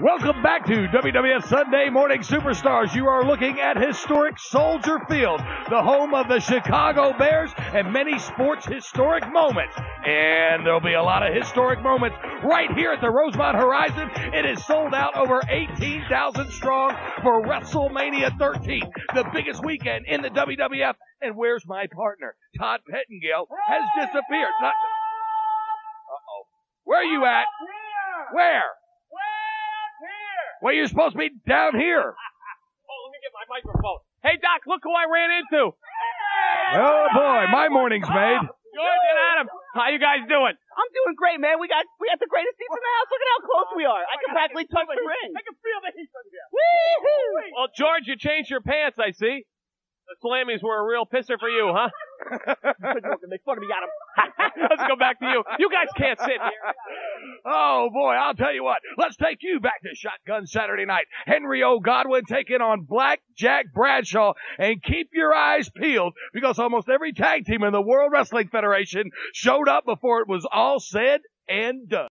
Welcome back to WWF Sunday Morning Superstars. You are looking at historic Soldier Field, the home of the Chicago Bears and many sports historic moments. And there'll be a lot of historic moments right here at the Rosemont Horizon. It is sold out over 18,000 strong for WrestleMania 13, the biggest weekend in the WWF. And where's my partner? Todd Pettengill has disappeared. Not, uh-oh. Where are you at? Where? Well, you're supposed to be down here. Oh, let me get my microphone. Hey, Doc, look who I ran into. Oh boy, my morning's made. George and Adam, how you guys doing? I'm doing great, man. We got we got the greatest seats in the house. Look at how close we are. I can practically touch the ring. I can feel the heat from here. Woo-hoo! Well, George, you changed your pants, I see. The Slammies were a real pisser for you, huh? Make fun. Let's go back to you. You guys can't sit here. Oh boy, I'll tell you what. Let's take you back to Shotgun Saturday night. Henry O. Godwinn taking on Black Jack Bradshaw. And keep your eyes peeled because almost every tag team in the World Wrestling Federation showed up before it was all said and done.